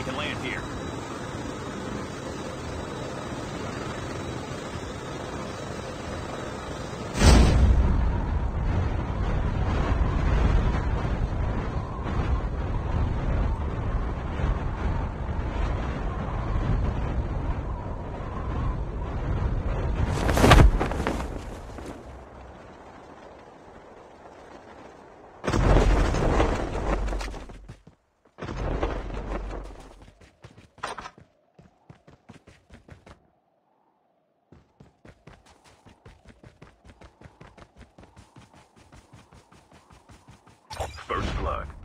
We can land here. Blood.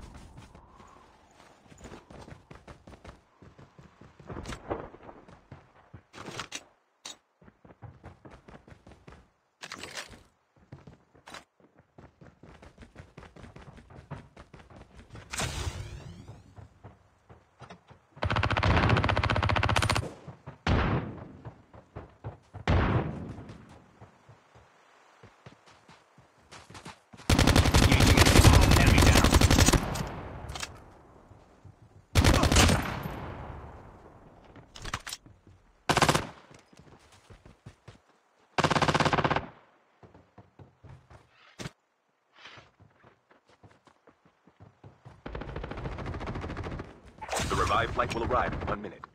The flight will arrive in one minute.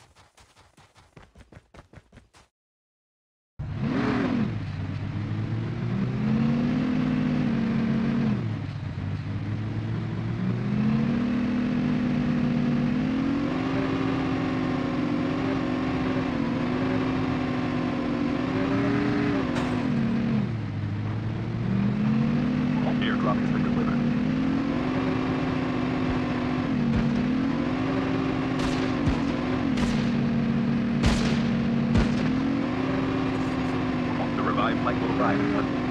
Right.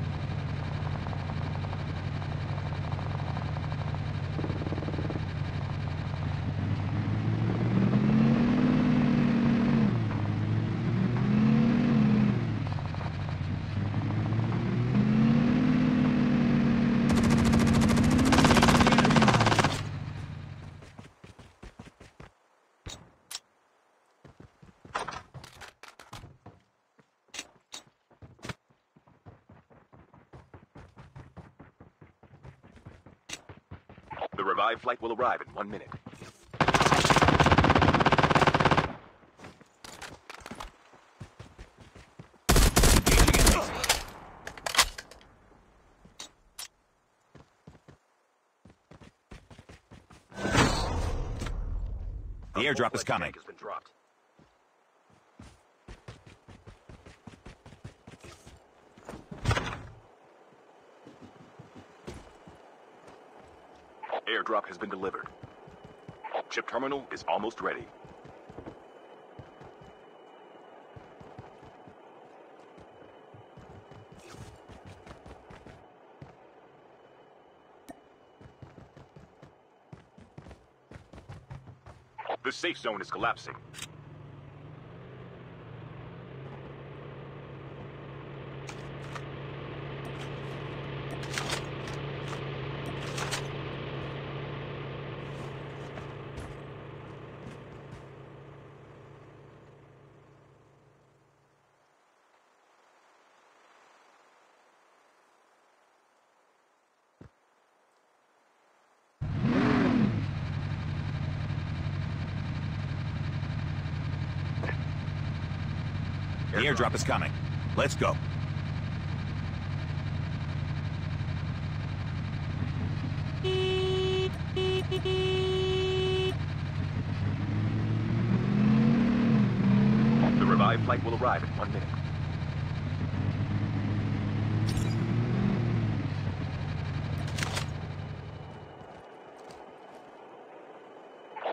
The revived flight will arrive in one minute. The airdrop is coming. has been dropped. Airdrop has been delivered. Chip terminal is almost ready. The safe zone is collapsing. The airdrop is coming. Let's go. The revived flight will arrive in one minute.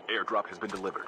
Airdrop has been delivered.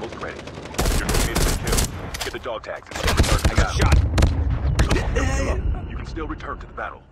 almost ready. Your teammate has been killed. Get the dog tags and return to the I got battle. shot. You can still return to the battle.